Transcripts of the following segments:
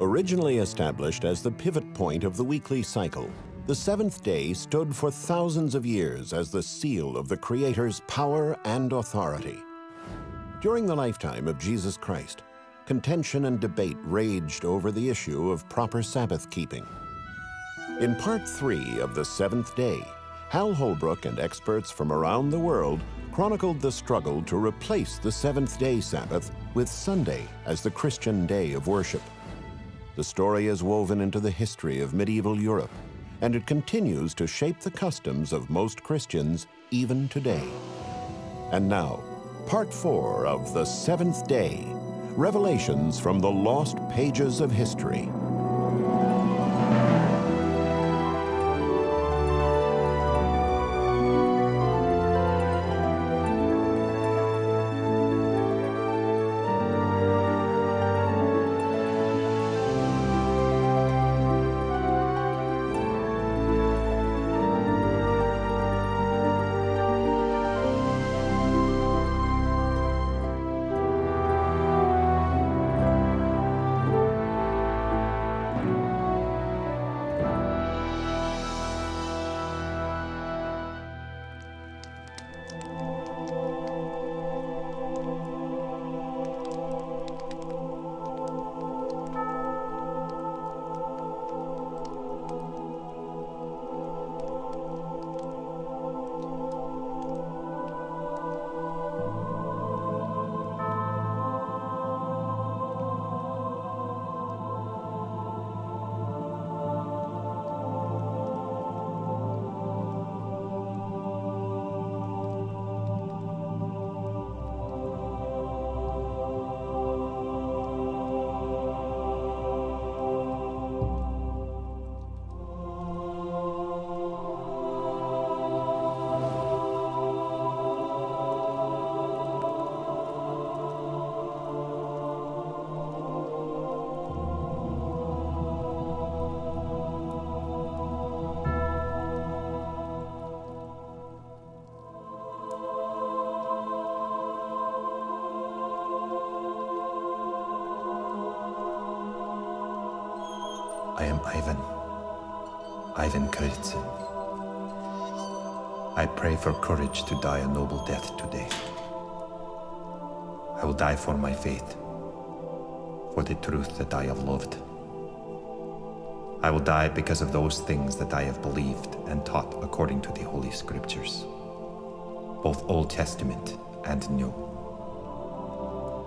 Originally established as the pivot point of the weekly cycle, the seventh day stood for thousands of years as the seal of the Creator's power and authority. During the lifetime of Jesus Christ, contention and debate raged over the issue of proper Sabbath keeping. In part three of The Seventh Day, Hal Holbrook and experts from around the world chronicled the struggle to replace the seventh day Sabbath with Sunday as the Christian day of worship. The story is woven into the history of medieval Europe, and it continues to shape the customs of most Christians even today. And now, part four of The Seventh Day Revelations from the Lost Pages of History. For courage to die a noble death today. I will die for my faith, for the truth that I have loved. I will die because of those things that I have believed and taught according to the Holy Scriptures, both Old Testament and New.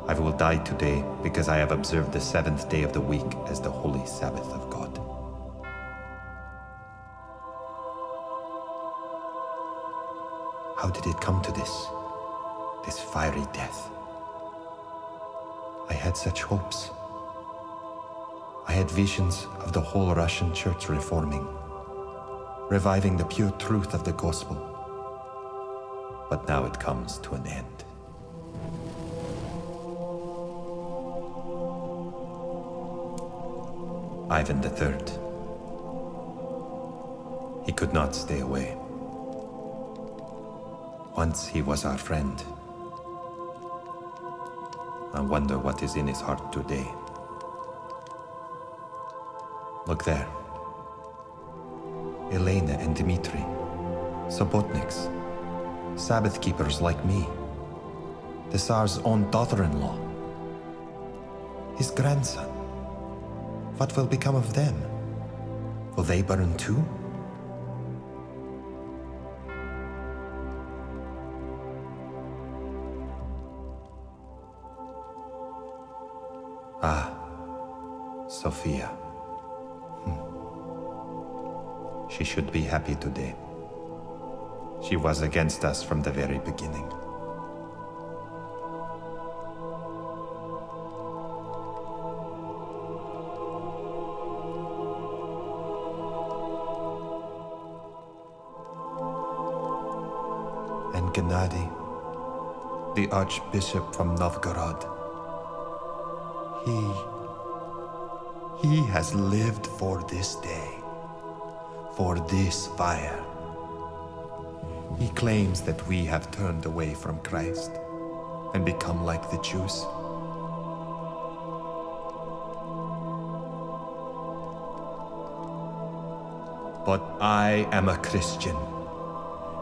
I will die today because I have observed the seventh day of the week as the holy Sabbath of did it come to this? This fiery death? I had such hopes. I had visions of the whole Russian church reforming, reviving the pure truth of the gospel. But now it comes to an end. Ivan III. He could not stay away. Once he was our friend. I wonder what is in his heart today. Look there. Elena and Dmitri, Sobotniks, Sabbath keepers like me, the Tsar's own daughter-in-law, his grandson. What will become of them? Will they burn too? She should be happy today. She was against us from the very beginning. And Gennady, the Archbishop from Novgorod. He. He has lived for this day, for this fire. He claims that we have turned away from Christ and become like the Jews. But I am a Christian,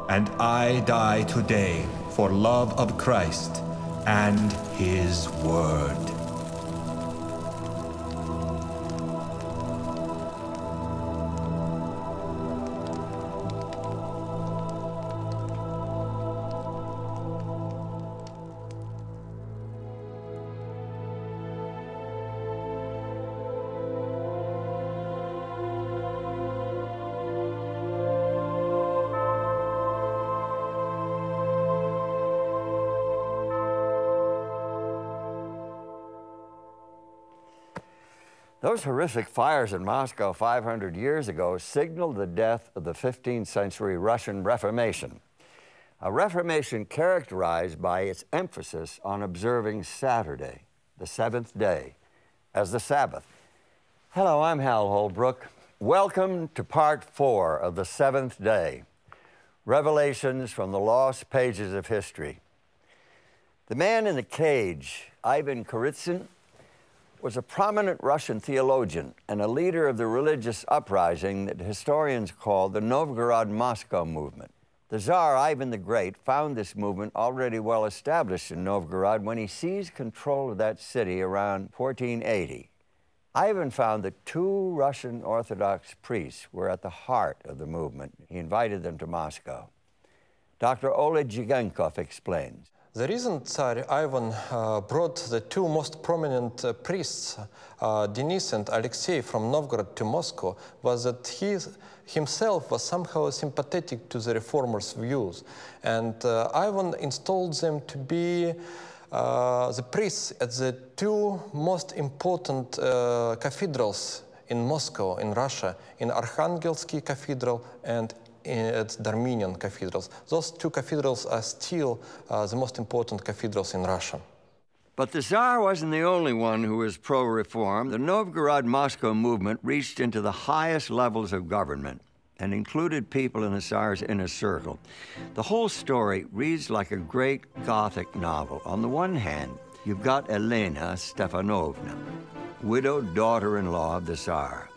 and I die today for love of Christ and his word. Those horrific fires in Moscow 500 years ago signaled the death of the 15th century Russian Reformation, a Reformation characterized by its emphasis on observing Saturday, the seventh day, as the Sabbath. Hello, I'm Hal Holbrook. Welcome to part four of the seventh day Revelations from the Lost Pages of History. The man in the cage, Ivan Kuritsyn, was a prominent Russian theologian and a leader of the religious uprising that historians call the Novgorod Moscow movement. The Tsar Ivan the Great found this movement already well established in Novgorod when he seized control of that city around 1480. Ivan found that two Russian Orthodox priests were at the heart of the movement. He invited them to Moscow. Dr. Oleg Zhigankov explains. The reason Tsar Ivan uh, brought the two most prominent uh, priests, uh, Denis and Alexei, from Novgorod to Moscow was that he himself was somehow sympathetic to the reformers' views. And uh, Ivan installed them to be uh, the priests at the two most important uh, cathedrals in Moscow, in Russia, in Arkhangelsky Cathedral and at the Armenian cathedrals. Those two cathedrals are still uh, the most important cathedrals in Russia. But the Tsar wasn't the only one who was pro reform. The Novgorod Moscow movement reached into the highest levels of government and included people in the Tsar's inner circle. The whole story reads like a great Gothic novel. On the one hand, you've got Elena Stefanovna, widowed daughter in law of the Tsar.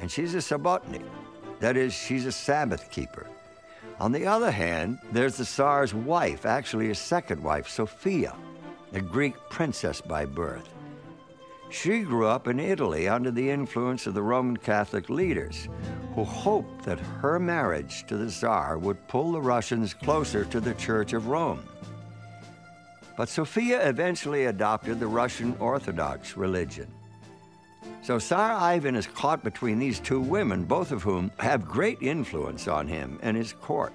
And she's a Subotnik, that is, she's a Sabbath keeper. On the other hand, there's the Tsar's wife, actually his second wife, Sophia, a Greek princess by birth. She grew up in Italy under the influence of the Roman Catholic leaders, who hoped that her marriage to the Tsar would pull the Russians closer to the Church of Rome. But Sophia eventually adopted the Russian Orthodox religion. So Tsar Ivan is caught between these two women, both of whom have great influence on him and his court.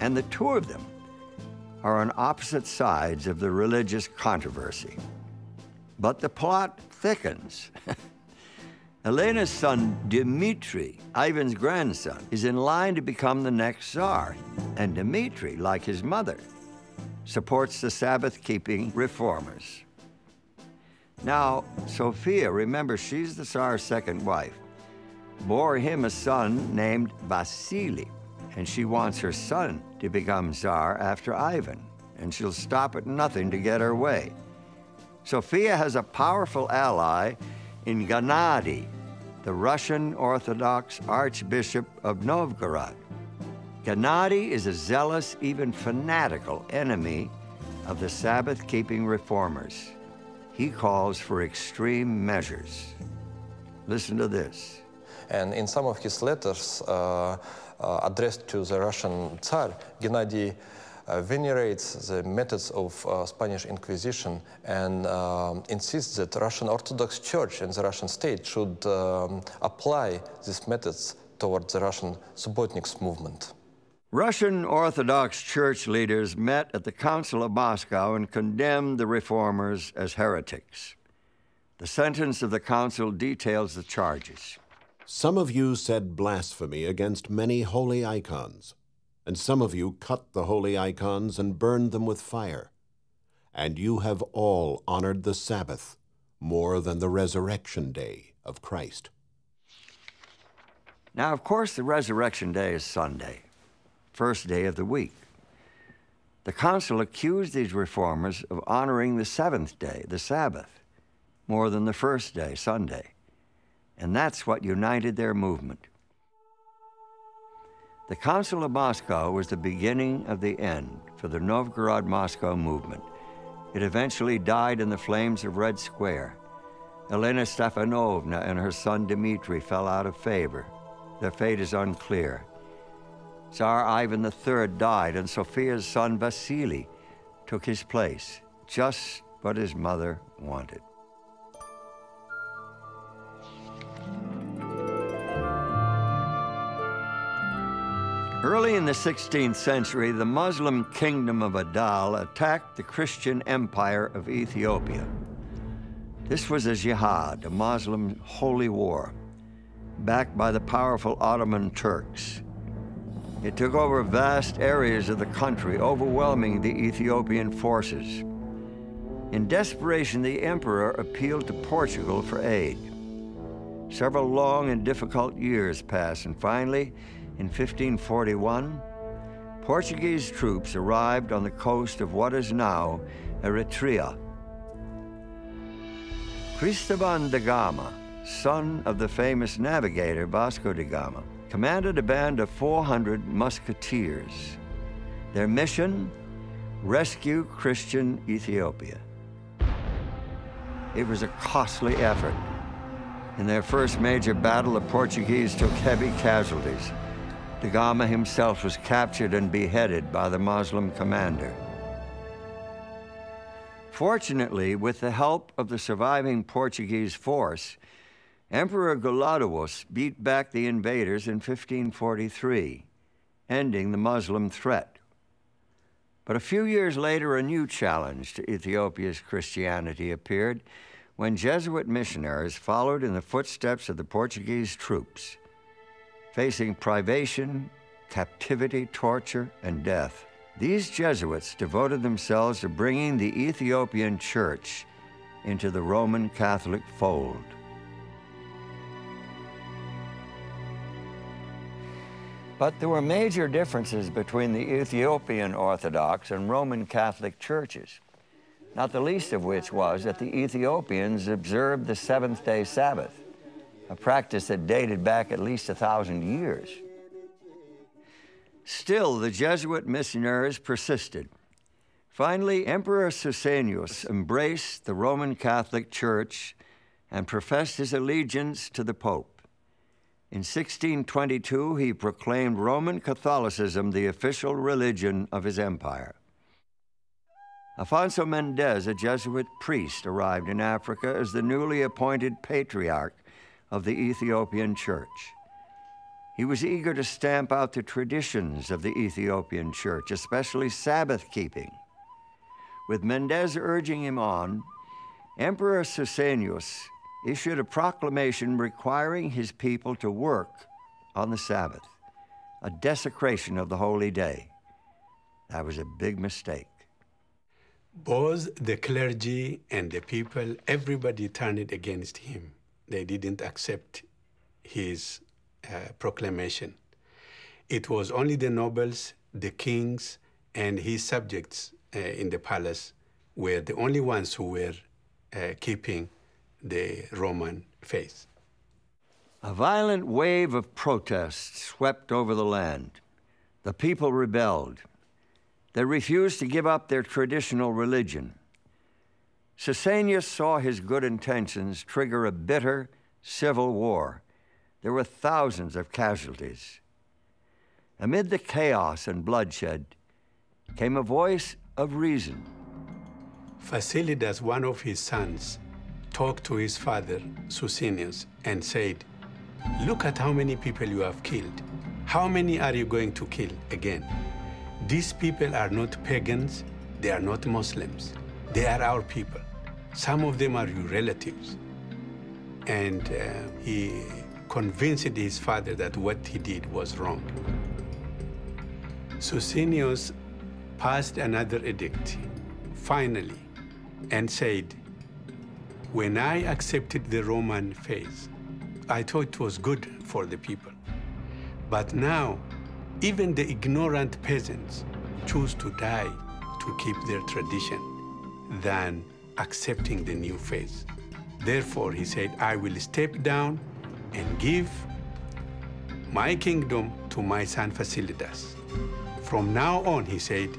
And the two of them are on opposite sides of the religious controversy. But the plot thickens. Elena's son, Dmitri, Ivan's grandson, is in line to become the next Tsar. And Dmitri, like his mother, supports the Sabbath keeping reformers. Now, Sophia, remember, she's the Tsar's second wife, bore him a son named Vasily, and she wants her son to become Tsar after Ivan, and she'll stop at nothing to get her way. Sophia has a powerful ally in Gennady, the Russian Orthodox Archbishop of Novgorod. Gennady is a zealous, even fanatical enemy of the Sabbath keeping reformers he calls for extreme measures. Listen to this. And in some of his letters uh, uh, addressed to the Russian Tsar, Gennady uh, venerates the methods of uh, Spanish Inquisition and um, insists that Russian Orthodox Church and the Russian state should um, apply these methods towards the Russian Subotniks movement. Russian Orthodox Church leaders met at the Council of Moscow and condemned the reformers as heretics. The sentence of the council details the charges. Some of you said blasphemy against many holy icons, and some of you cut the holy icons and burned them with fire. And you have all honored the Sabbath more than the resurrection day of Christ. Now, of course, the resurrection day is Sunday first day of the week. The council accused these reformers of honoring the seventh day, the Sabbath, more than the first day, Sunday. And that's what united their movement. The Council of Moscow was the beginning of the end for the Novgorod Moscow movement. It eventually died in the flames of Red Square. Elena Stefanovna and her son Dmitri fell out of favor. Their fate is unclear. Tsar Ivan III died, and Sophia's son Vasily took his place, just what his mother wanted. Early in the 16th century, the Muslim kingdom of Adal attacked the Christian empire of Ethiopia. This was a jihad, a Muslim holy war, backed by the powerful Ottoman Turks. It took over vast areas of the country, overwhelming the Ethiopian forces. In desperation, the emperor appealed to Portugal for aid. Several long and difficult years passed, and finally, in 1541, Portuguese troops arrived on the coast of what is now Eritrea. Cristoban da Gama, son of the famous navigator Vasco da Gama, commanded a band of 400 musketeers. Their mission, rescue Christian Ethiopia. It was a costly effort. In their first major battle, the Portuguese took heavy casualties. Da Gama himself was captured and beheaded by the Muslim commander. Fortunately, with the help of the surviving Portuguese force, Emperor Golaudus beat back the invaders in 1543, ending the Muslim threat. But a few years later, a new challenge to Ethiopia's Christianity appeared when Jesuit missionaries followed in the footsteps of the Portuguese troops, facing privation, captivity, torture, and death. These Jesuits devoted themselves to bringing the Ethiopian church into the Roman Catholic fold. But there were major differences between the Ethiopian Orthodox and Roman Catholic churches, not the least of which was that the Ethiopians observed the seventh day Sabbath, a practice that dated back at least a thousand years. Still, the Jesuit missionaries persisted. Finally, Emperor Susenyos embraced the Roman Catholic Church and professed his allegiance to the Pope. In 1622, he proclaimed Roman Catholicism the official religion of his empire. Afonso Mendes, a Jesuit priest, arrived in Africa as the newly appointed patriarch of the Ethiopian Church. He was eager to stamp out the traditions of the Ethiopian Church, especially Sabbath keeping. With Mendes urging him on, Emperor Susenyos issued a proclamation requiring his people to work on the Sabbath, a desecration of the holy day. That was a big mistake. Both the clergy and the people, everybody turned against him. They didn't accept his uh, proclamation. It was only the nobles, the kings, and his subjects uh, in the palace were the only ones who were uh, keeping the Roman faith. A violent wave of protests swept over the land. The people rebelled. They refused to give up their traditional religion. Susenyos saw his good intentions trigger a bitter civil war. There were thousands of casualties. Amid the chaos and bloodshed came a voice of reason. Fasilidas, one of his sons, talked to his father, Susenyos, and said, Look at how many people you have killed. How many are you going to kill again? These people are not pagans, they are not Muslims. They are our people. Some of them are your relatives. And uh, he convinced his father that what he did was wrong. Susenyos passed another edict, finally, and said, when I accepted the Roman faith, I thought it was good for the people. But now, even the ignorant peasants choose to die to keep their tradition than accepting the new faith. Therefore, he said, I will step down and give my kingdom to my son Fasilidas. From now on, he said,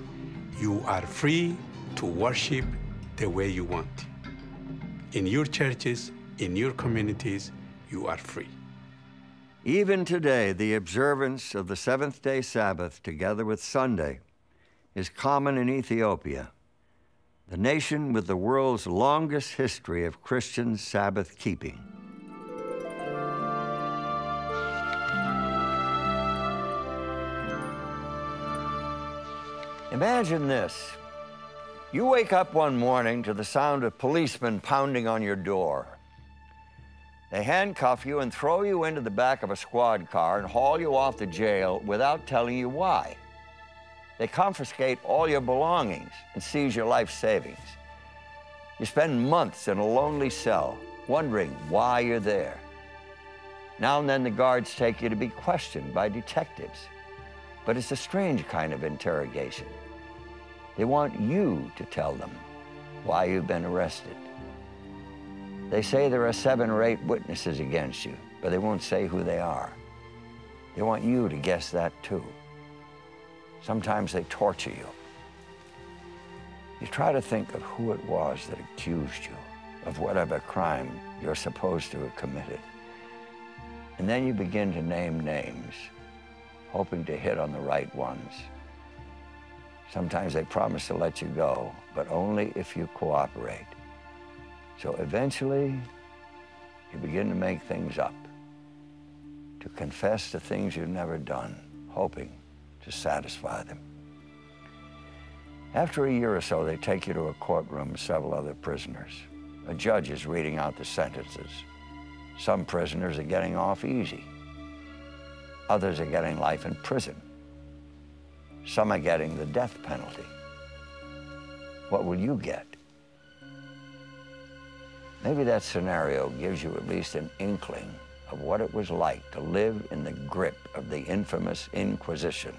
you are free to worship the way you want. In your churches, in your communities, you are free. Even today, the observance of the seventh day Sabbath, together with Sunday, is common in Ethiopia, the nation with the world's longest history of Christian Sabbath keeping. Imagine this. You wake up one morning to the sound of policemen pounding on your door. They handcuff you and throw you into the back of a squad car and haul you off to jail without telling you why. They confiscate all your belongings and seize your life savings. You spend months in a lonely cell, wondering why you're there. Now and then the guards take you to be questioned by detectives. But it's a strange kind of interrogation. They want you to tell them why you've been arrested. They say there are seven or eight witnesses against you, but they won't say who they are. They want you to guess that too. Sometimes they torture you. You try to think of who it was that accused you of whatever crime you're supposed to have committed. And then you begin to name names, hoping to hit on the right ones. Sometimes they promise to let you go, but only if you cooperate. So eventually, you begin to make things up, to confess the things you've never done, hoping to satisfy them. After a year or so, they take you to a courtroom with several other prisoners. A judge is reading out the sentences. Some prisoners are getting off easy. Others are getting life in prison. Some are getting the death penalty. What will you get? Maybe that scenario gives you at least an inkling of what it was like to live in the grip of the infamous Inquisition,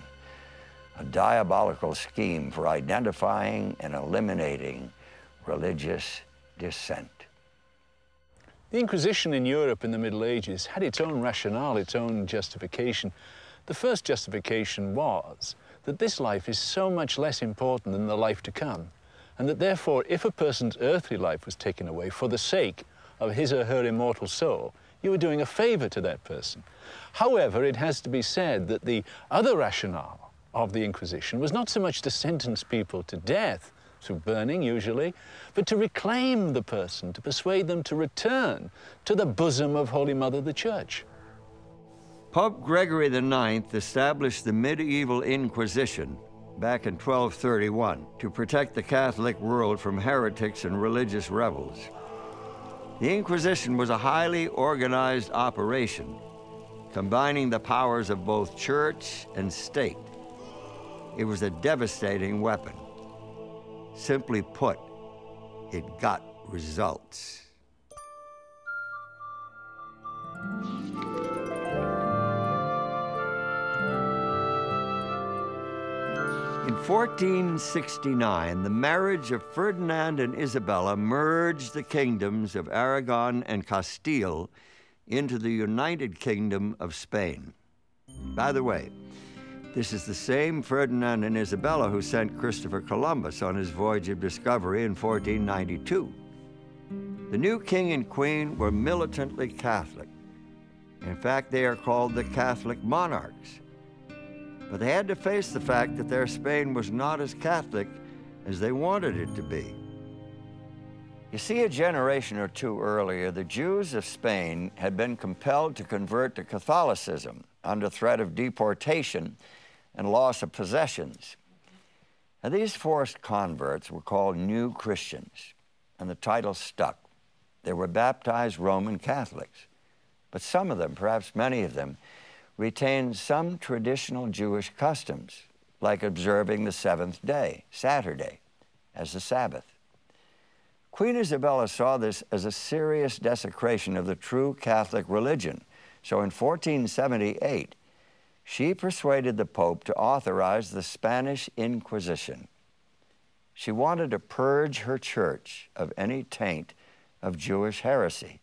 a diabolical scheme for identifying and eliminating religious dissent. The Inquisition in Europe in the Middle Ages had its own rationale, its own justification. The first justification was that this life is so much less important than the life to come, and that therefore, if a person's earthly life was taken away for the sake of his or her immortal soul, you were doing a favor to that person. However, it has to be said that the other rationale of the Inquisition was not so much to sentence people to death, through burning usually, but to reclaim the person, to persuade them to return to the bosom of Holy Mother the Church. Pope Gregory IX established the medieval Inquisition back in 1231 to protect the Catholic world from heretics and religious rebels. The Inquisition was a highly organized operation, combining the powers of both church and state. It was a devastating weapon. Simply put, it got results. In 1469, the marriage of Ferdinand and Isabella merged the kingdoms of Aragon and Castile into the United Kingdom of Spain. By the way, this is the same Ferdinand and Isabella who sent Christopher Columbus on his voyage of discovery in 1492. The new king and queen were militantly Catholic. In fact, they are called the Catholic monarchs but they had to face the fact that their Spain was not as Catholic as they wanted it to be. You see, a generation or two earlier, the Jews of Spain had been compelled to convert to Catholicism under threat of deportation and loss of possessions. Now, these forced converts were called New Christians, and the title stuck. They were baptized Roman Catholics, but some of them, perhaps many of them, retained some traditional Jewish customs, like observing the seventh day, Saturday, as the Sabbath. Queen Isabella saw this as a serious desecration of the true Catholic religion. So in 1478, she persuaded the Pope to authorize the Spanish Inquisition. She wanted to purge her church of any taint of Jewish heresy.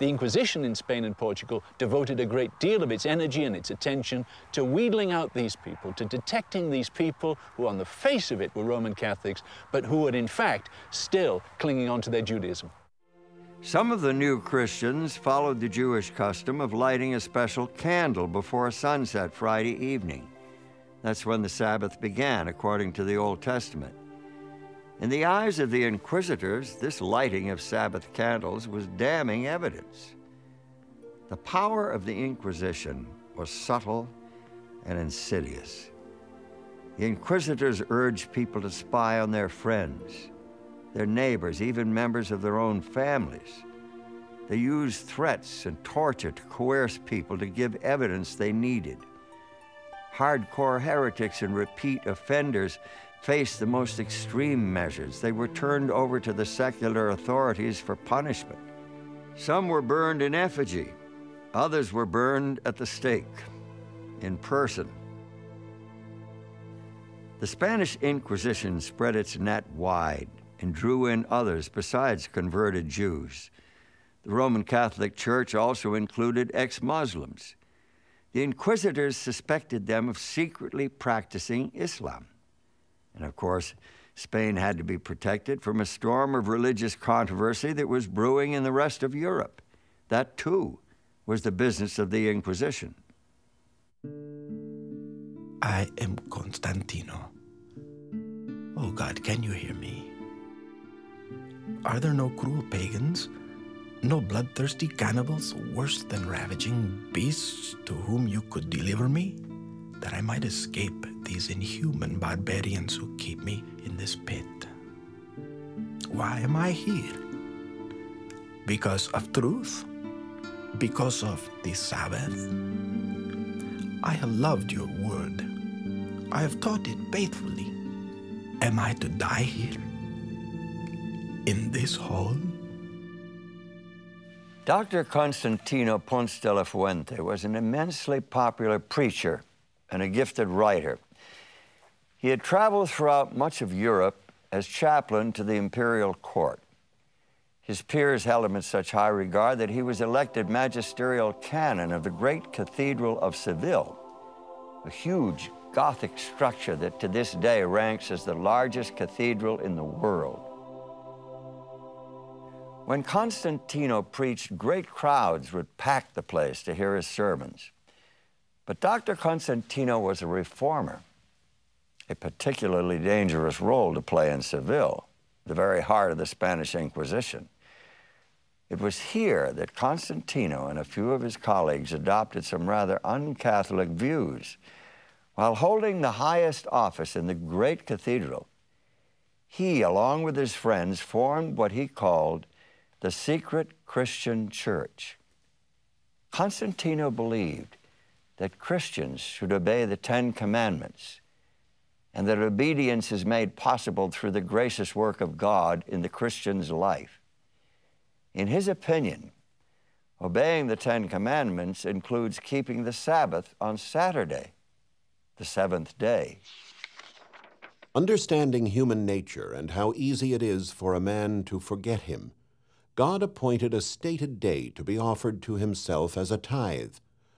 The Inquisition in Spain and Portugal devoted a great deal of its energy and its attention to wheedling out these people, to detecting these people who on the face of it were Roman Catholics, but who were in fact still clinging on to their Judaism. Some of the new Christians followed the Jewish custom of lighting a special candle before sunset Friday evening. That's when the Sabbath began, according to the Old Testament. In the eyes of the inquisitors, this lighting of Sabbath candles was damning evidence. The power of the Inquisition was subtle and insidious. The inquisitors urged people to spy on their friends, their neighbors, even members of their own families. They used threats and torture to coerce people to give evidence they needed. Hardcore heretics and repeat offenders faced the most extreme measures. They were turned over to the secular authorities for punishment. Some were burned in effigy, others were burned at the stake, in person. The Spanish Inquisition spread its net wide and drew in others besides converted Jews. The Roman Catholic Church also included ex Muslims. The inquisitors suspected them of secretly practicing Islam. And of course, Spain had to be protected from a storm of religious controversy that was brewing in the rest of Europe. That, too, was the business of the Inquisition. I am Constantino. Oh God, can you hear me? Are there no cruel pagans? No bloodthirsty cannibals worse than ravaging beasts to whom you could deliver me? That I might escape these inhuman barbarians who keep me in this pit. Why am I here? Because of truth? Because of the Sabbath? I have loved your word. I have taught it faithfully. Am I to die here? In this hall? Dr. Constantino Ponce de la Fuente was an immensely popular preacher and a gifted writer. He had traveled throughout much of Europe as chaplain to the imperial court. His peers held him in such high regard that he was elected magisterial canon of the great Cathedral of Seville, a huge Gothic structure that to this day ranks as the largest cathedral in the world. When Constantino preached, great crowds would pack the place to hear his sermons. But Dr. Constantino was a reformer a particularly dangerous role to play in Seville, the very heart of the Spanish Inquisition. It was here that Constantino and a few of his colleagues adopted some rather un-Catholic views. While holding the highest office in the great cathedral, he, along with his friends, formed what he called the secret Christian church. Constantino believed that Christians should obey the Ten Commandments and that obedience is made possible through the gracious work of God in the Christian's life. In his opinion, obeying the Ten Commandments includes keeping the Sabbath on Saturday, the seventh day. Understanding human nature and how easy it is for a man to forget him, God appointed a stated day to be offered to himself as a tithe,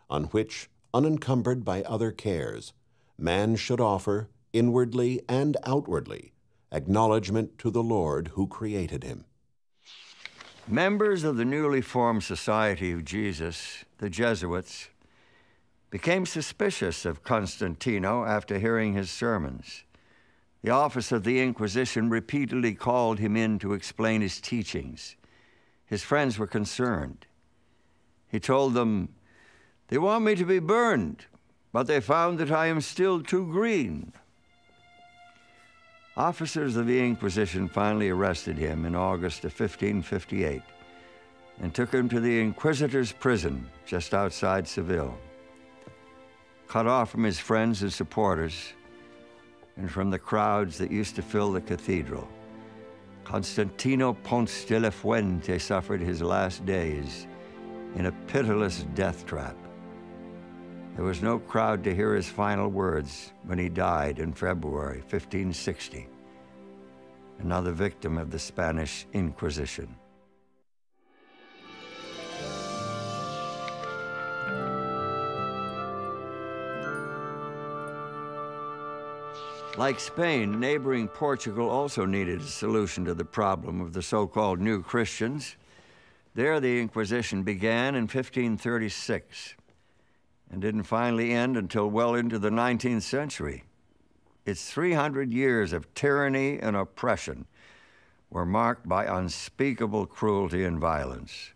on which, unencumbered by other cares, man should offer inwardly and outwardly, acknowledgement to the Lord who created him. Members of the newly formed Society of Jesus, the Jesuits, became suspicious of Constantino after hearing his sermons. The Office of the Inquisition repeatedly called him in to explain his teachings. His friends were concerned. He told them, They want me to be burned, but they found that I am still too green. Officers of the Inquisition finally arrested him in August of 1558 and took him to the Inquisitor's prison just outside Seville. Cut off from his friends and supporters and from the crowds that used to fill the cathedral, Constantino Ponce de la Fuente suffered his last days in a pitiless death trap. There was no crowd to hear his final words when he died in February 1560, another victim of the Spanish Inquisition. Like Spain, neighboring Portugal also needed a solution to the problem of the so-called New Christians. There, the Inquisition began in 1536 and didn't finally end until well into the 19th century. Its 300 years of tyranny and oppression were marked by unspeakable cruelty and violence.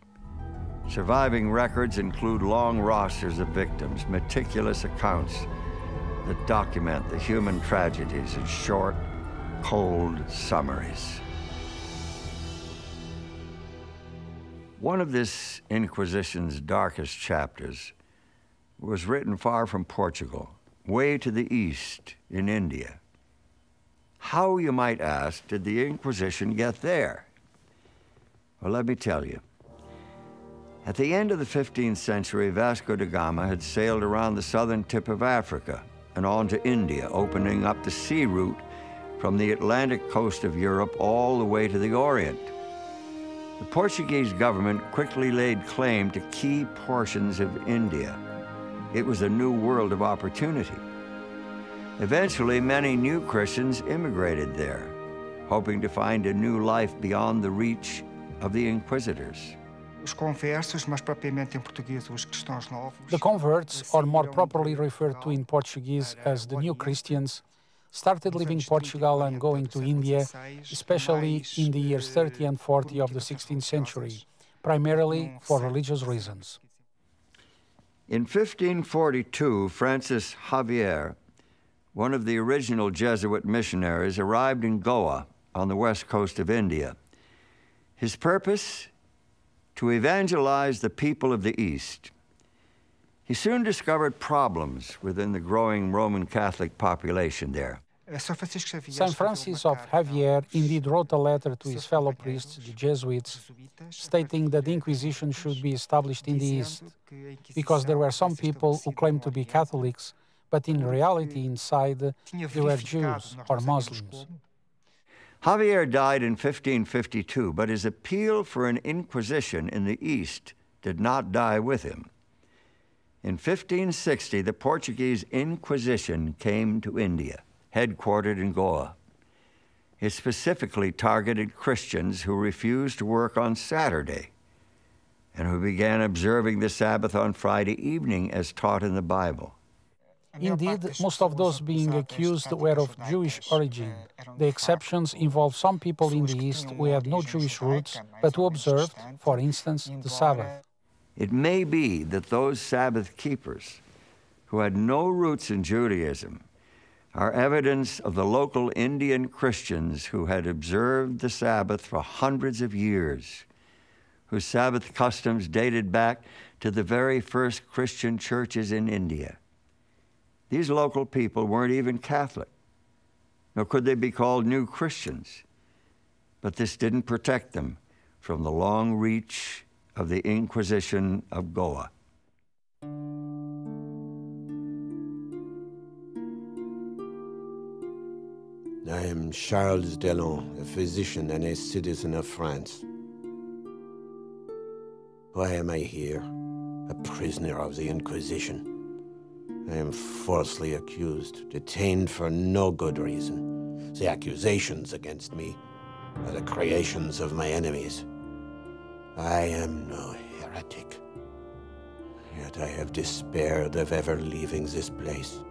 Surviving records include long rosters of victims, meticulous accounts that document the human tragedies in short, cold summaries. One of this Inquisition's darkest chapters was written far from Portugal, way to the east in India. How, you might ask, did the Inquisition get there? Well, let me tell you. At the end of the 15th century, Vasco da Gama had sailed around the southern tip of Africa and on to India, opening up the sea route from the Atlantic coast of Europe all the way to the Orient. The Portuguese government quickly laid claim to key portions of India. It was a new world of opportunity. Eventually, many new Christians immigrated there, hoping to find a new life beyond the reach of the inquisitors. The converts, or more properly referred to in Portuguese as the new Christians, started leaving Portugal and going to India, especially in the years 30 and 40 of the 16th century, primarily for religious reasons. In 1542, Francis Xavier, one of the original Jesuit missionaries, arrived in Goa on the west coast of India. His purpose? To evangelize the people of the East. He soon discovered problems within the growing Roman Catholic population there. St. Francis of Xavier indeed wrote a letter to his fellow priests, the Jesuits, stating that the Inquisition should be established in the East, because there were some people who claimed to be Catholics, but in reality inside they were Jews or Muslims. Javier died in 1552, but his appeal for an inquisition in the East did not die with him. In 1560, the Portuguese Inquisition came to India headquartered in Goa. It specifically targeted Christians who refused to work on Saturday and who began observing the Sabbath on Friday evening as taught in the Bible. Indeed, most of those being accused were of Jewish origin. The exceptions involved some people in the East who had no Jewish roots, but who observed, for instance, the Sabbath. It may be that those Sabbath keepers who had no roots in Judaism are evidence of the local Indian Christians who had observed the Sabbath for hundreds of years, whose Sabbath customs dated back to the very first Christian churches in India. These local people weren't even Catholic, nor could they be called new Christians. But this didn't protect them from the long reach of the Inquisition of Goa. I am Charles Dellon, a physician and a citizen of France. Why am I here? A prisoner of the Inquisition. I am falsely accused, detained for no good reason. The accusations against me are the creations of my enemies. I am no heretic. Yet I have despaired of ever leaving this place.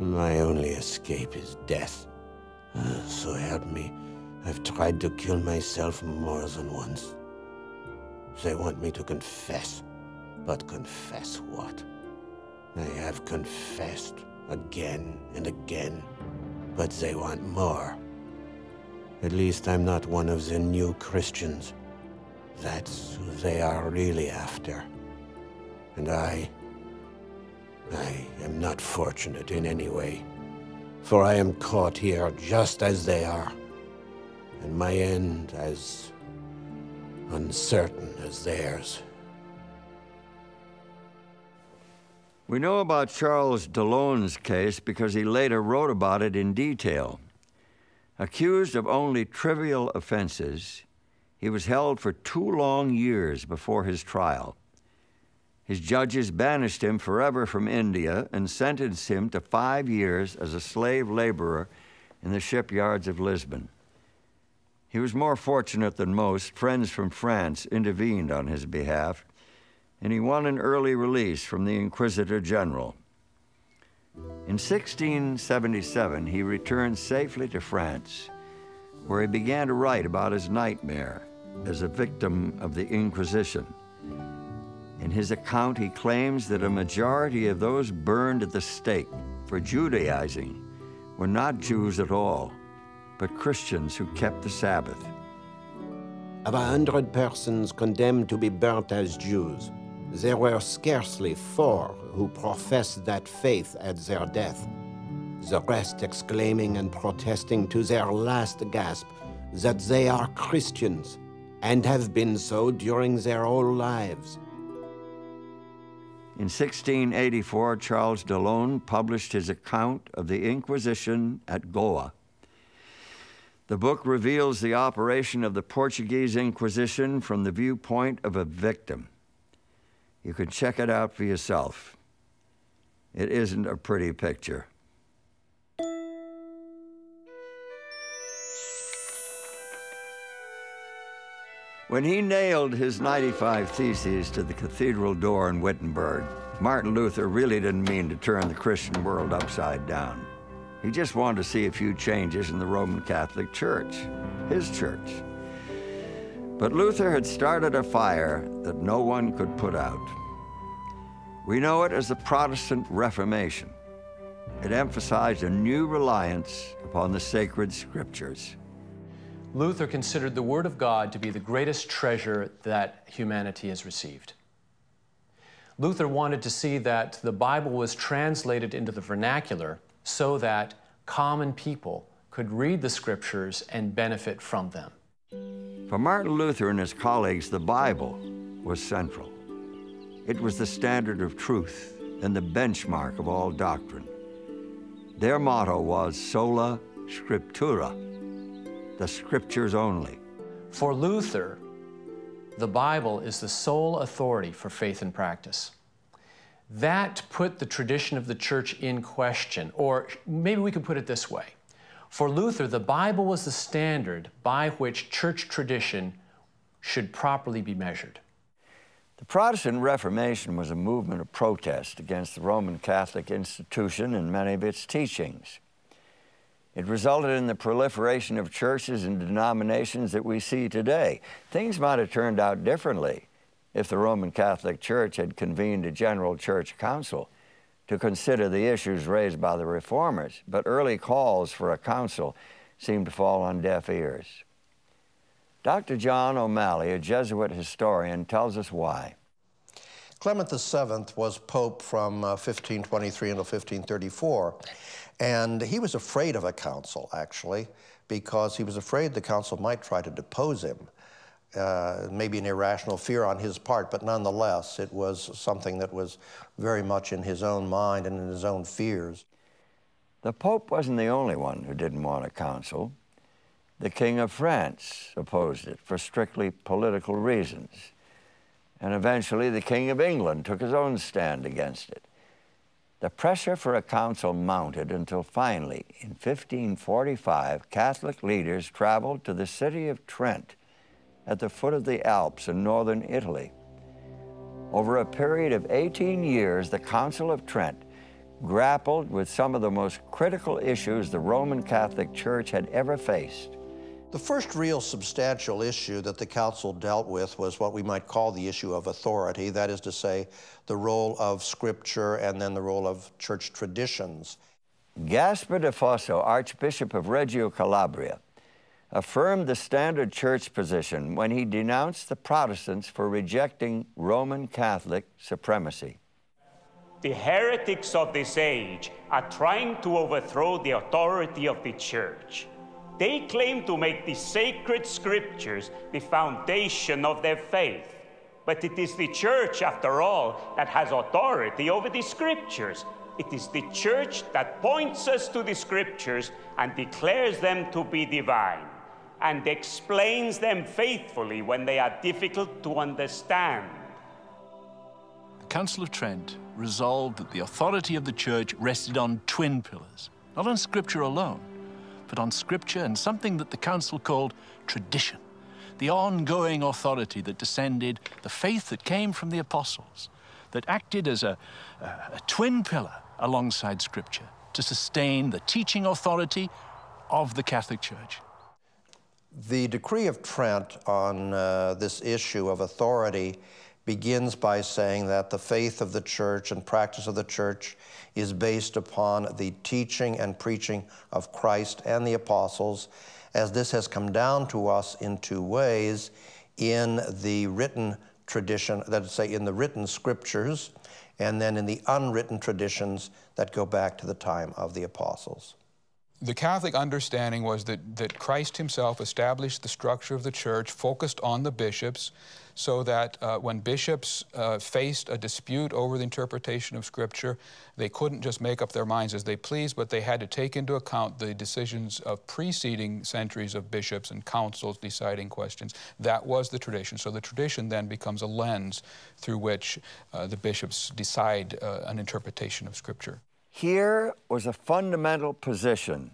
My only escape is death. So help me, I've tried to kill myself more than once. They want me to confess. But confess what? I have confessed again and again, but they want more. At least I'm not one of the new Christians. That's who they are really after. And I... I am not fortunate in any way for I am caught here just as they are, and my end as uncertain as theirs. We know about Charles Dellon's case because he later wrote about it in detail. Accused of only trivial offenses, he was held for two long years before his trial. His judges banished him forever from India and sentenced him to five years as a slave laborer in the shipyards of Lisbon. He was more fortunate than most. Friends from France intervened on his behalf, and he won an early release from the Inquisitor General. In 1677, he returned safely to France, where he began to write about his nightmare as a victim of the Inquisition. In his account, he claims that a majority of those burned at the stake for Judaizing were not Jews at all, but Christians who kept the Sabbath. Of a hundred persons condemned to be burnt as Jews, there were scarcely four who professed that faith at their death, the rest exclaiming and protesting to their last gasp that they are Christians and have been so during their whole lives. In 1684, Charles Dellon published his account of the Inquisition at Goa. The book reveals the operation of the Portuguese Inquisition from the viewpoint of a victim. You can check it out for yourself. It isn't a pretty picture. When he nailed his 95 Theses to the cathedral door in Wittenberg, Martin Luther really didn't mean to turn the Christian world upside down. He just wanted to see a few changes in the Roman Catholic Church, his church. But Luther had started a fire that no one could put out. We know it as the Protestant Reformation. It emphasized a new reliance upon the sacred scriptures. Luther considered the Word of God to be the greatest treasure that humanity has received. Luther wanted to see that the Bible was translated into the vernacular so that common people could read the Scriptures and benefit from them. For Martin Luther and his colleagues, the Bible was central. It was the standard of truth and the benchmark of all doctrine. Their motto was sola scriptura, the scriptures only. For Luther, the Bible is the sole authority for faith and practice. That put the tradition of the church in question, or maybe we could put it this way. For Luther, the Bible was the standard by which church tradition should properly be measured. The Protestant Reformation was a movement of protest against the Roman Catholic institution and many of its teachings. It resulted in the proliferation of churches and denominations that we see today. Things might have turned out differently if the Roman Catholic Church had convened a general church council to consider the issues raised by the reformers, but early calls for a council seemed to fall on deaf ears. Dr. John O'Malley, a Jesuit historian, tells us why. Clement VII was pope from uh, 1523 until 1534. And he was afraid of a council, actually, because he was afraid the council might try to depose him. Uh, maybe an irrational fear on his part, but nonetheless, it was something that was very much in his own mind and in his own fears. The Pope wasn't the only one who didn't want a council. The King of France opposed it for strictly political reasons. And eventually, the King of England took his own stand against it. The pressure for a council mounted until finally, in 1545, Catholic leaders traveled to the city of Trent at the foot of the Alps in northern Italy. Over a period of 18 years, the Council of Trent grappled with some of the most critical issues the Roman Catholic Church had ever faced. The first real substantial issue that the Council dealt with was what we might call the issue of authority, that is to say, the role of Scripture and then the role of church traditions. Gaspar de Fosso, Archbishop of Reggio Calabria, affirmed the standard church position when he denounced the Protestants for rejecting Roman Catholic supremacy. The heretics of this age are trying to overthrow the authority of the church. They claim to make the sacred scriptures the foundation of their faith. But it is the church, after all, that has authority over the scriptures. It is the church that points us to the scriptures and declares them to be divine and explains them faithfully when they are difficult to understand. The Council of Trent resolved that the authority of the church rested on twin pillars, not on Scripture alone, but on Scripture and something that the Council called tradition, the ongoing authority that descended, the faith that came from the apostles, that acted as a, a, a twin pillar alongside Scripture to sustain the teaching authority of the Catholic Church. The Decree of Trent on uh, this issue of authority begins by saying that the faith of the church and practice of the church is based upon the teaching and preaching of Christ and the apostles, as this has come down to us in two ways in the written tradition, that is, say, in the written scriptures, and then in the unwritten traditions that go back to the time of the apostles. The Catholic understanding was that, that Christ himself established the structure of the church, focused on the bishops, so that uh, when bishops uh, faced a dispute over the interpretation of Scripture, they couldn't just make up their minds as they pleased, but they had to take into account the decisions of preceding centuries of bishops and councils deciding questions. That was the tradition. So the tradition then becomes a lens through which uh, the bishops decide uh, an interpretation of Scripture. Here was a fundamental position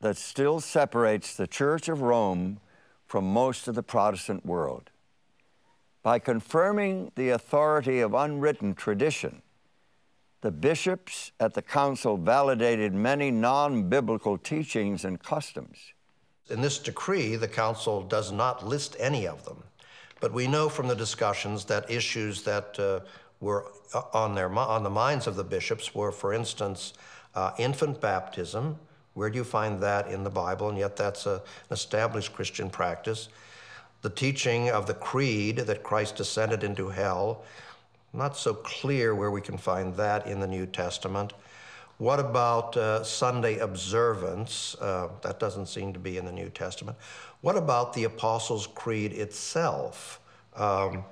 that still separates the Church of Rome from most of the Protestant world by confirming the authority of unwritten tradition, the bishops at the council validated many non biblical teachings and customs. In this decree, the council does not list any of them, but we know from the discussions that issues that uh, were uh, on, their, on the minds of the bishops were, for instance, uh, infant baptism. Where do you find that in the Bible? And yet that's a, an established Christian practice the teaching of the creed that Christ descended into hell. Not so clear where we can find that in the New Testament. What about uh, Sunday observance? Uh, that doesn't seem to be in the New Testament. What about the Apostles' Creed itself? Um,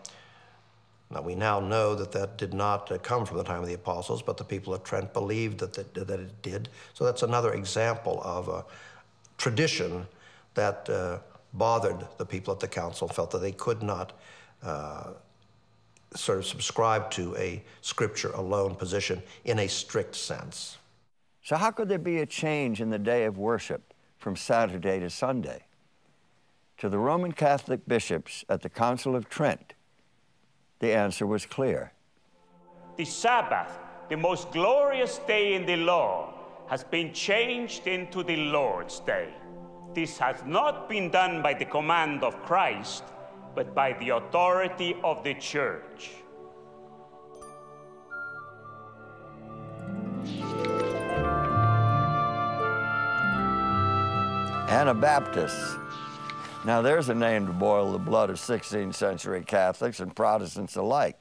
now, we now know that that did not uh, come from the time of the apostles, but the people of Trent believed that, that, that it did. So that's another example of a tradition that uh, bothered the people at the council, felt that they could not uh, sort of subscribe to a scripture alone position in a strict sense. So, how could there be a change in the day of worship from Saturday to Sunday? To the Roman Catholic bishops at the Council of Trent, the answer was clear. The Sabbath, the most glorious day in the law, has been changed into the Lord's day. This has not been done by the command of Christ, but by the authority of the church. Anabaptists. Now, there's a name to boil the blood of 16th century Catholics and Protestants alike.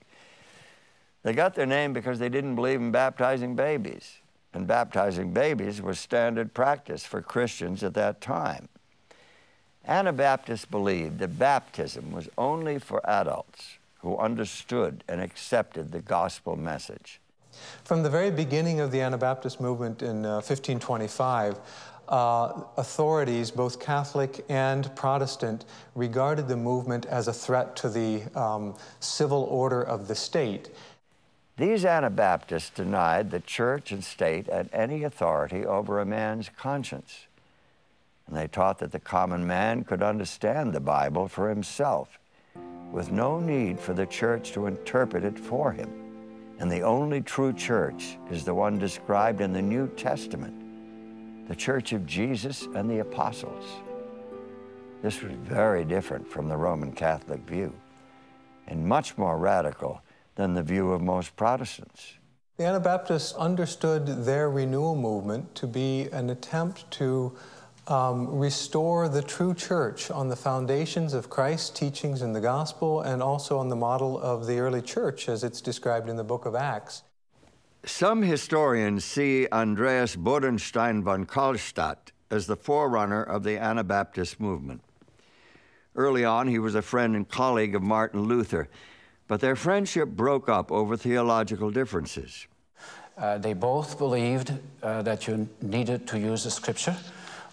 They got their name because they didn't believe in baptizing babies and baptizing babies was standard practice for Christians at that time. Anabaptists believed that baptism was only for adults who understood and accepted the gospel message. From the very beginning of the Anabaptist movement in uh, 1525, uh, authorities, both Catholic and Protestant, regarded the movement as a threat to the um, civil order of the state. These Anabaptists denied that church and state had any authority over a man's conscience. And they taught that the common man could understand the Bible for himself, with no need for the church to interpret it for him. And the only true church is the one described in the New Testament, the church of Jesus and the apostles. This was very different from the Roman Catholic view, and much more radical than the view of most Protestants. The Anabaptists understood their renewal movement to be an attempt to um, restore the true church on the foundations of Christ's teachings in the gospel and also on the model of the early church as it's described in the book of Acts. Some historians see Andreas Bodenstein von Karlstadt as the forerunner of the Anabaptist movement. Early on, he was a friend and colleague of Martin Luther, but their friendship broke up over theological differences. Uh, they both believed uh, that you needed to use the scripture.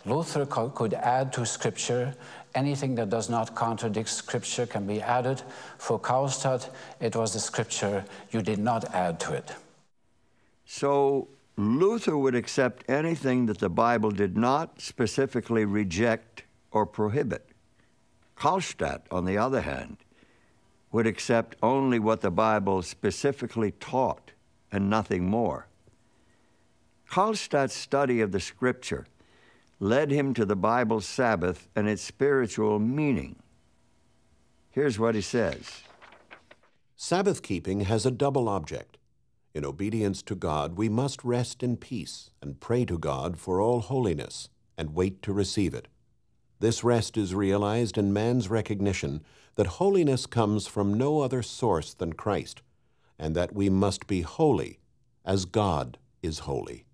Luther co could add to scripture anything that does not contradict Scripture can be added. For Karlstadt, it was the Scripture you did not add to it. So Luther would accept anything that the Bible did not specifically reject or prohibit. Karlstadt, on the other hand, would accept only what the Bible specifically taught and nothing more. Karlstadt's study of the Scripture led him to the Bible's Sabbath and its spiritual meaning. Here's what he says Sabbath keeping has a double object. In obedience to God, we must rest in peace and pray to God for all holiness and wait to receive it. This rest is realized in man's recognition that holiness comes from no other source than Christ, and that we must be holy as God is holy.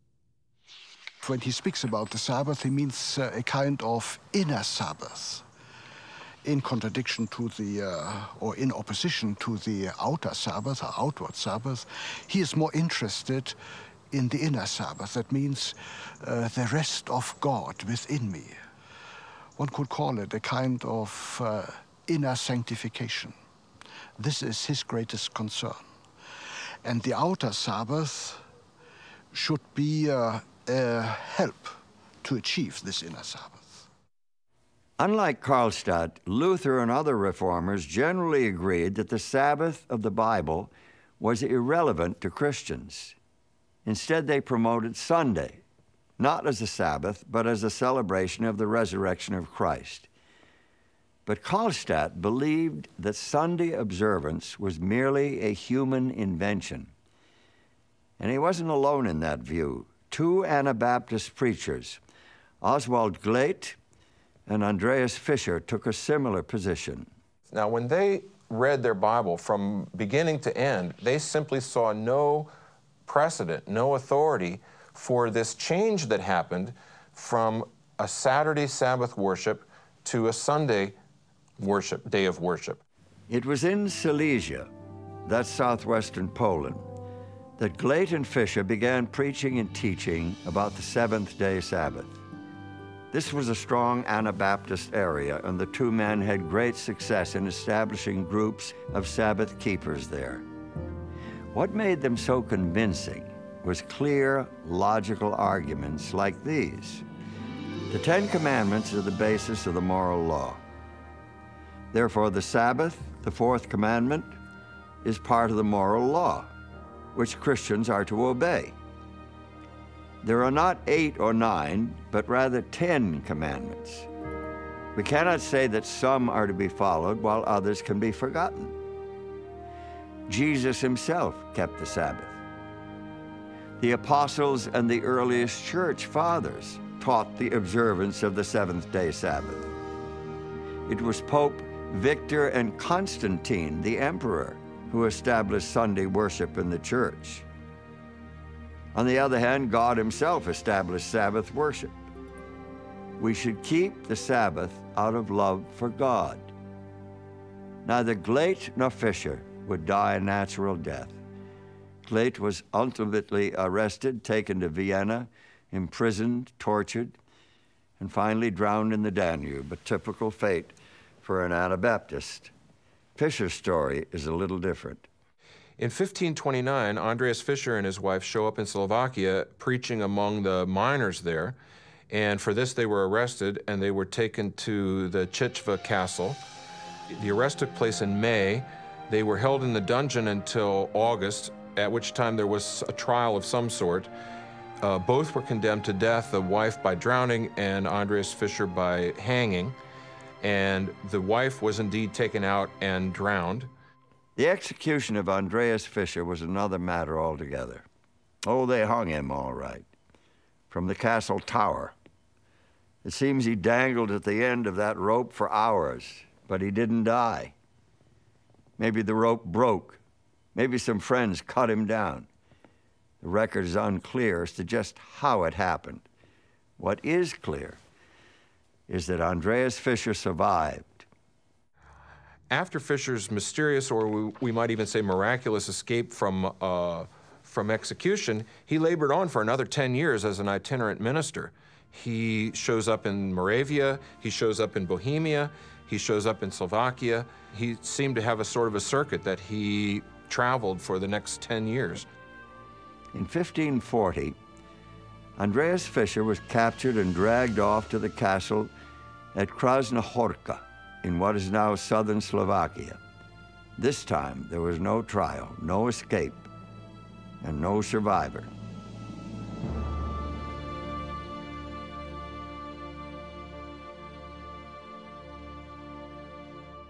When he speaks about the Sabbath, he means uh, a kind of inner Sabbath, in contradiction to the, uh, or in opposition to the outer Sabbath, or outward Sabbath. He is more interested in the inner Sabbath. That means uh, the rest of God within me. One could call it a kind of uh, inner sanctification. This is his greatest concern. And the outer Sabbath should be uh, a help to achieve this inner Sabbath. Unlike Karlstadt, Luther and other reformers generally agreed that the Sabbath of the Bible was irrelevant to Christians. Instead, they promoted Sunday, not as a Sabbath, but as a celebration of the resurrection of Christ. But Karlstadt believed that Sunday observance was merely a human invention. And he wasn't alone in that view. Two Anabaptist preachers, Oswald Glait and Andreas Fischer, took a similar position. Now, when they read their Bible from beginning to end, they simply saw no precedent, no authority for this change that happened from a Saturday Sabbath worship to a Sunday worship, day of worship. It was in Silesia, that's southwestern Poland, that Glait and Fischer began preaching and teaching about the seventh day Sabbath. This was a strong Anabaptist area, and the two men had great success in establishing groups of Sabbath keepers there. What made them so convincing was clear, logical arguments like these. The Ten Commandments are the basis of the moral law. Therefore, the Sabbath, the fourth commandment, is part of the moral law, which Christians are to obey. There are not eight or nine, but rather ten commandments. We cannot say that some are to be followed while others can be forgotten. Jesus himself kept the Sabbath. The apostles and the earliest church fathers taught the observance of the seventh day Sabbath. It was Pope Victor and Constantine, the emperor, who established Sunday worship in the church. On the other hand, God himself established Sabbath worship. We should keep the Sabbath out of love for God. Neither Glait nor Fischer would die a natural death. Glait was ultimately arrested, taken to Vienna, imprisoned, tortured, and finally drowned in the Danube, a typical fate for an Anabaptist. Fischer's story is a little different. In 1529, Andreas Fischer and his wife show up in Slovakia preaching among the miners there. And for this, they were arrested and they were taken to the Chichva castle. The arrest took place in May. They were held in the dungeon until August, at which time there was a trial of some sort. Uh, both were condemned to death, the wife by drowning and Andreas Fischer by hanging and the wife was indeed taken out and drowned. The execution of Andreas Fischer was another matter altogether. Oh, they hung him all right, from the castle tower. It seems he dangled at the end of that rope for hours, but he didn't die. Maybe the rope broke. Maybe some friends cut him down. The record is unclear as to just how it happened. What is clear is that Andreas Fischer survived. After Fischer's mysterious, or we, we might even say miraculous, escape from, uh, from execution, he labored on for another 10 years as an itinerant minister. He shows up in Moravia, he shows up in Bohemia, he shows up in Slovakia. He seemed to have a sort of a circuit that he traveled for the next 10 years. In 1540, Andreas Fischer was captured and dragged off to the castle at Krasna Horka in what is now southern Slovakia. This time, there was no trial, no escape, and no survivor.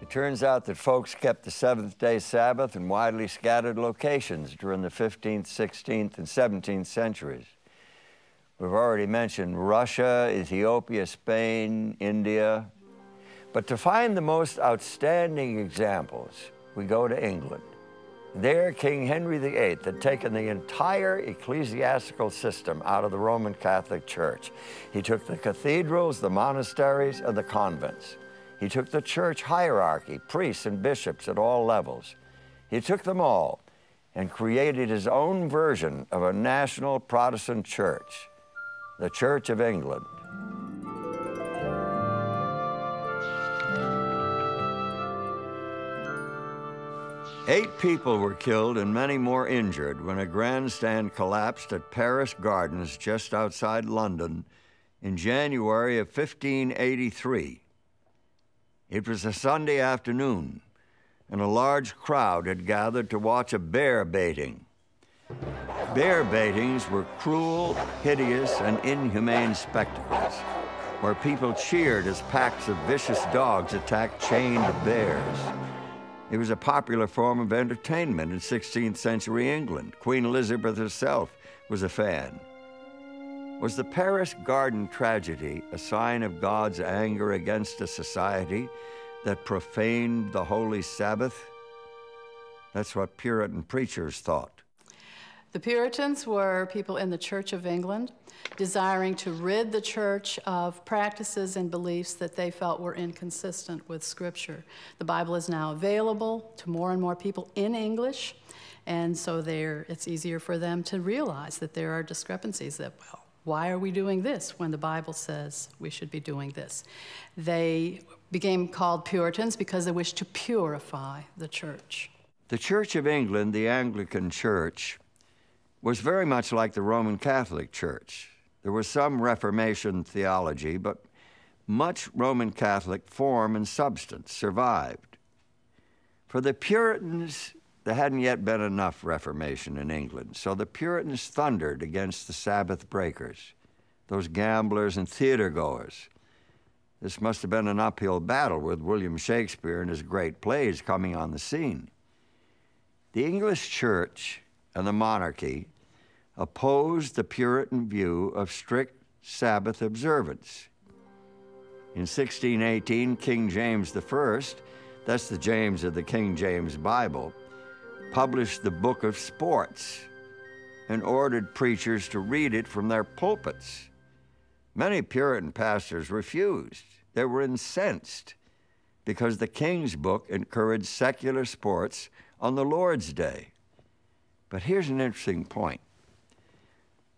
It turns out that folks kept the seventh day Sabbath in widely scattered locations during the 15th, 16th, and 17th centuries. We've already mentioned Russia, Ethiopia, Spain, India. But to find the most outstanding examples, we go to England. There, King Henry VIII had taken the entire ecclesiastical system out of the Roman Catholic Church. He took the cathedrals, the monasteries, and the convents. He took the church hierarchy, priests and bishops at all levels. He took them all and created his own version of a national Protestant church, the Church of England. Eight people were killed and many more injured when a grandstand collapsed at Paris Gardens just outside London in January of 1583. It was a Sunday afternoon, and a large crowd had gathered to watch a bear baiting. Bear baitings were cruel, hideous, and inhumane spectacles where people cheered as packs of vicious dogs attacked chained bears. It was a popular form of entertainment in 16th century England. Queen Elizabeth herself was a fan. Was the Paris Garden tragedy a sign of God's anger against a society that profaned the holy Sabbath? That's what Puritan preachers thought. The Puritans were people in the Church of England desiring to rid the church of practices and beliefs that they felt were inconsistent with Scripture. The Bible is now available to more and more people in English, and so it's easier for them to realize that there are discrepancies that, well, why are we doing this when the Bible says we should be doing this? They became called Puritans because they wished to purify the church. The Church of England, the Anglican Church, was very much like the Roman Catholic Church. There was some Reformation theology, but much Roman Catholic form and substance survived. For the Puritans, there hadn't yet been enough Reformation in England, so the Puritans thundered against the Sabbath breakers, those gamblers and theater goers. This must have been an uphill battle with William Shakespeare and his great plays coming on the scene. The English church and the monarchy opposed the Puritan view of strict Sabbath observance. In 1618, King James I, that's the James of the King James Bible, published the Book of Sports and ordered preachers to read it from their pulpits. Many Puritan pastors refused. They were incensed because the King's Book encouraged secular sports on the Lord's Day. But here's an interesting point.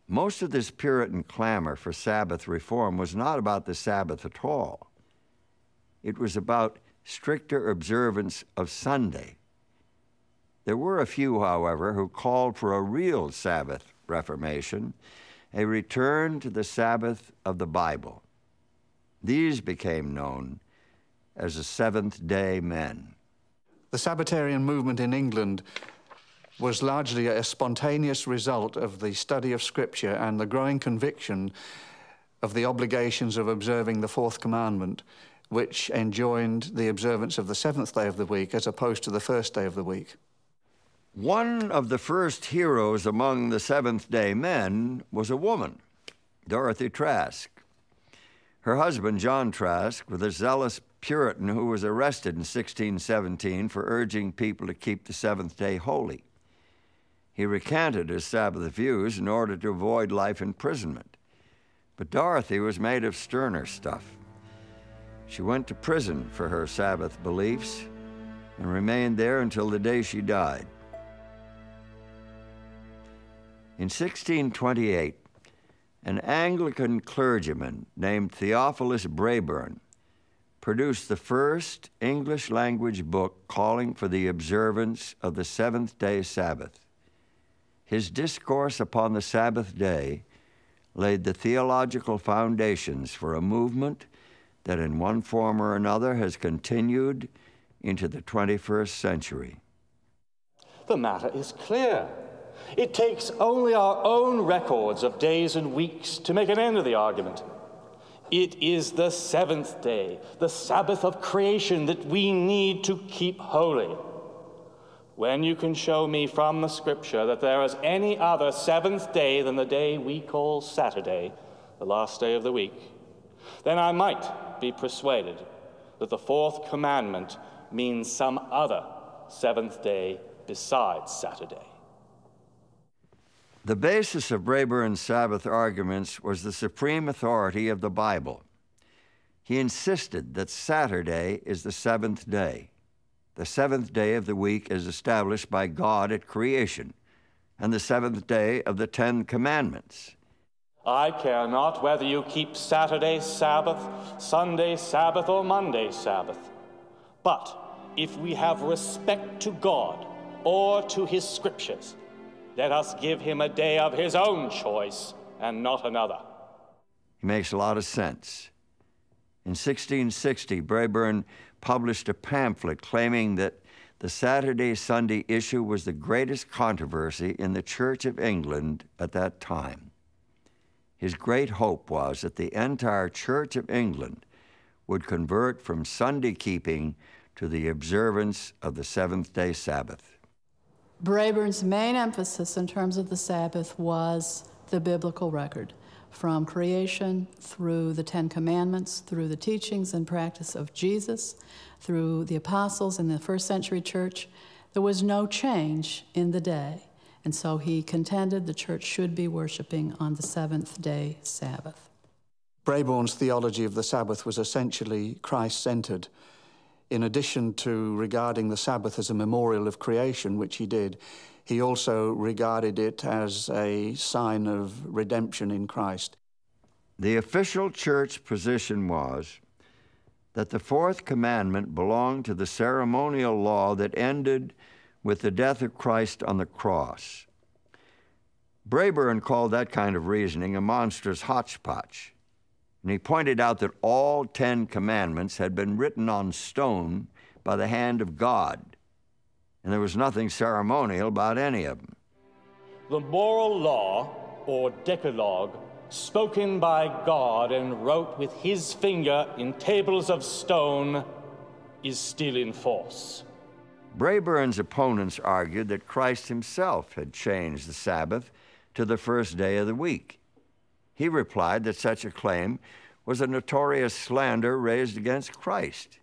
Most of this Puritan clamor for Sabbath reform was not about the Sabbath at all. It was about stricter observance of Sunday. There were a few, however, who called for a real Sabbath reformation, a return to the Sabbath of the Bible. These became known as the Seventh day Men. The Sabbatarian movement in England was largely a spontaneous result of the study of Scripture and the growing conviction of the obligations of observing the fourth commandment, which enjoined the observance of the seventh day of the week as opposed to the first day of the week. One of the first heroes among the Seventh day men was a woman, Dorothy Trask. Her husband, John Trask, was a zealous Puritan who was arrested in 1617 for urging people to keep the seventh day holy. He recanted his Sabbath views in order to avoid life imprisonment. But Dorothy was made of sterner stuff. She went to prison for her Sabbath beliefs and remained there until the day she died. In 1628, An Anglican clergyman named Theophilus Brabourne produced the first English language book calling for the observance of the seventh day Sabbath. His discourse upon the Sabbath day laid the theological foundations for a movement that, in one form or another, has continued into the 21st century. The matter is clear. It takes only our own records of days and weeks to make an end of the argument. It is the seventh day, the Sabbath of creation, that we need to keep holy. When you can show me from the scripture that there is any other seventh day than the day we call Saturday, the last day of the week, then I might be persuaded that the fourth commandment means some other seventh day besides Saturday. The basis of Brabourne's Sabbath arguments was the supreme authority of the Bible. He insisted that Saturday is the seventh day. The seventh day of the week is established by God at creation, and the seventh day of the Ten Commandments. I care not whether you keep Saturday Sabbath, Sunday Sabbath, or Monday Sabbath. But if we have respect to God or to His Scriptures, let us give him a day of his own choice and not another. He makes a lot of sense. In 1660, Brabourne published a pamphlet claiming that the Saturday Sunday issue was the greatest controversy in the Church of England at that time. His great hope was that the entire Church of England would convert from Sunday keeping to the observance of the seventh day Sabbath. Brabourne's main emphasis in terms of the Sabbath was the biblical record, from creation through the Ten Commandments, through the teachings and practice of Jesus, through the apostles in the first century church. There was no change in the day. And so he contended the church should be worshiping on the seventh day Sabbath. Brabourne's theology of the Sabbath was essentially Christ centered in addition to regarding the Sabbath as a memorial of creation, which he did, he also regarded it as a sign of redemption in Christ. The official church position was that the fourth commandment belonged to the ceremonial law that ended with the death of Christ on the cross. Brabourne called that kind of reasoning a monstrous hodgepodge. And he pointed out that all Ten Commandments had been written on stone by the hand of God, and there was nothing ceremonial about any of them. The moral law, or Decalogue, spoken by God and wrote with his finger in tables of stone, is still in force. Brabourne's opponents argued that Christ himself had changed the Sabbath to the first day of the week. He replied that such a claim was a notorious slander raised against Christ.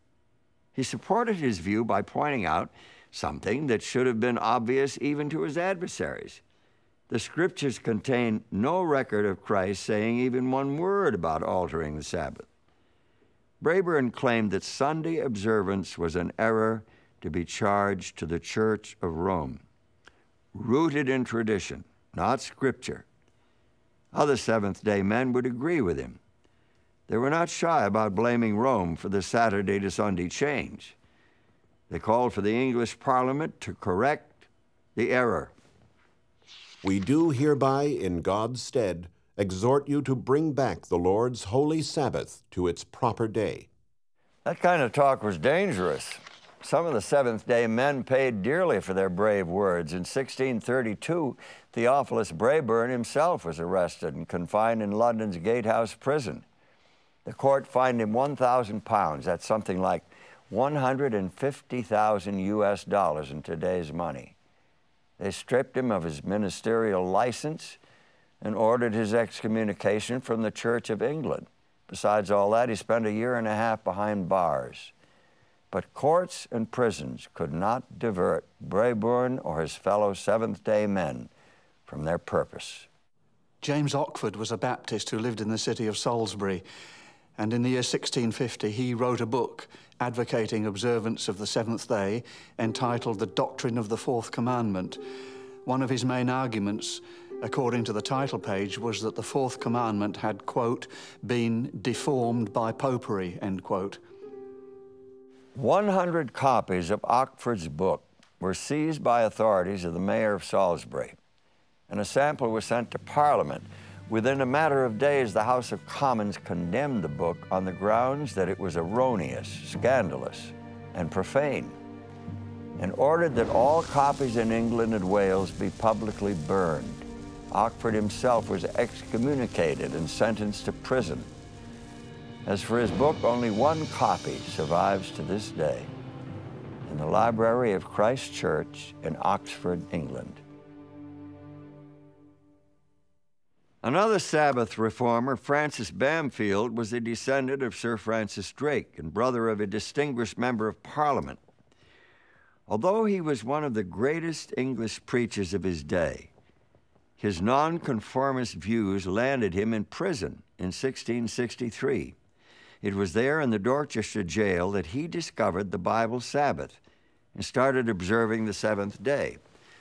He supported his view by pointing out something that should have been obvious even to his adversaries. The scriptures contain no record of Christ saying even one word about altering the Sabbath. Brabourne claimed that Sunday observance was an error to be charged to the Church of Rome, rooted in tradition, not scripture. Other Seventh day men would agree with him. They were not shy about blaming Rome for the Saturday to Sunday change. They called for the English Parliament to correct the error. We do hereby, in God's stead, exhort you to bring back the Lord's holy Sabbath to its proper day. That kind of talk was dangerous. Some of the Seventh day men paid dearly for their brave words. In 1632, Theophilus Brabourne himself was arrested and confined in London's Gatehouse prison. The court fined him 1,000 pounds. That's something like 150,000 US dollars in today's money. They stripped him of his ministerial license and ordered his excommunication from the Church of England. Besides all that, he spent a year and a half behind bars. But courts and prisons could not divert Brabourne or his fellow Seventh day men from their purpose. James Ockford was a Baptist who lived in the city of Salisbury. And in the year 1650, he wrote a book advocating observance of the seventh day entitled The Doctrine of the Fourth Commandment. One of his main arguments according to the title page, was that the fourth commandment had, quote, been deformed by popery, end quote. 100 copies of Ockford's book were seized by authorities of the mayor of Salisbury, and a sample was sent to Parliament. Within a matter of days, the House of Commons condemned the book on the grounds that it was erroneous, scandalous, and profane, and ordered that all copies in England and Wales be publicly burned. Ockford himself was excommunicated and sentenced to prison. As for his book, only one copy survives to this day in the library of Christ Church in Oxford, England. Another Sabbath reformer, Francis Bamfield, was a descendant of Sir Francis Drake and brother of a distinguished member of Parliament. Although he was one of the greatest English preachers of his day, his nonconformist views landed him in prison in 1663. It was there in the Dorchester jail that he discovered the Bible Sabbath and started observing the seventh day.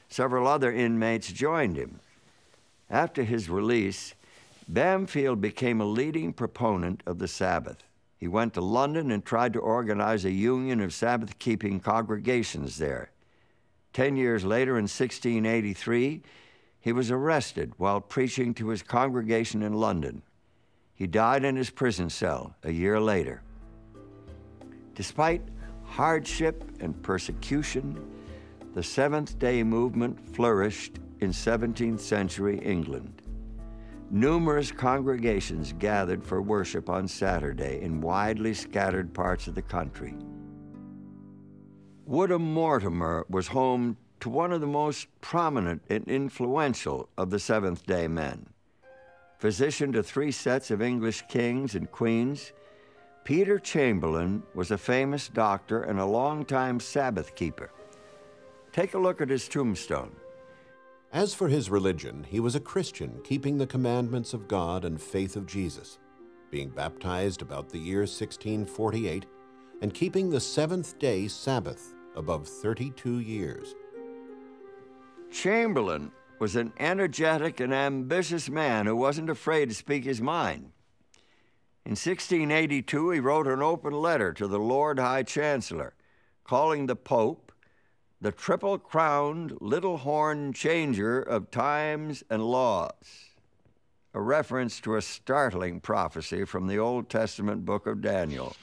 Several other inmates joined him. After his release, Bamfield became a leading proponent of the Sabbath. He went to London and tried to organize a union of Sabbath keeping congregations there. Ten years later, in 1683, he was arrested while preaching to his congregation in London. He died in his prison cell a year later. Despite hardship and persecution, the Seventh day Movement flourished in 17th century England. Numerous congregations gathered for worship on Saturday in widely scattered parts of the country. Woodham Mortimer was home to one of the most prominent and influential of the Seventh day men physician to three sets of English kings and queens, Peter Chamberlen was a famous doctor and a longtime Sabbath keeper. Take a look at his tombstone. As for his religion, he was a Christian, keeping the commandments of God and faith of Jesus, being baptized about the year 1648, and keeping the seventh day Sabbath above 32 years. Chamberlen was an energetic and ambitious man who wasn't afraid to speak his mind. In 1682, he wrote an open letter to the Lord High Chancellor, calling the Pope the triple crowned little horn changer of times and laws, a reference to a startling prophecy from the Old Testament book of Daniel.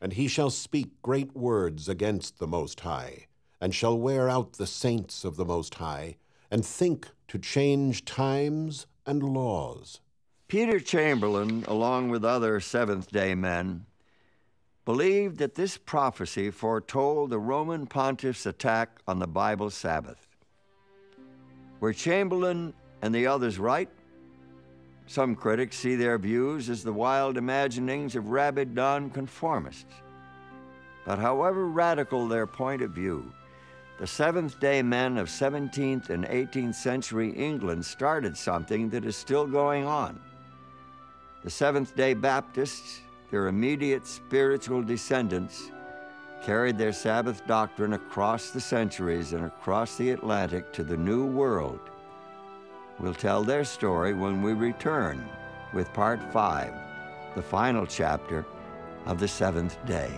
And he shall speak great words against the Most High, and shall wear out the saints of the Most High, and think to change times and laws. Peter Chamberlen, along with other Seventh day men, believed that this prophecy foretold the Roman pontiff's attack on the Bible Sabbath. Were Chamberlen and the others right? Some critics see their views as the wild imaginings of rabid nonconformists. But however radical their point of view, the Seventh day men of 17th and 18th century England started something that is still going on. The Seventh day Baptists, their immediate spiritual descendants, carried their Sabbath doctrine across the centuries and across the Atlantic to the New World. We'll tell their story when we return with part five, the final chapter of the seventh day.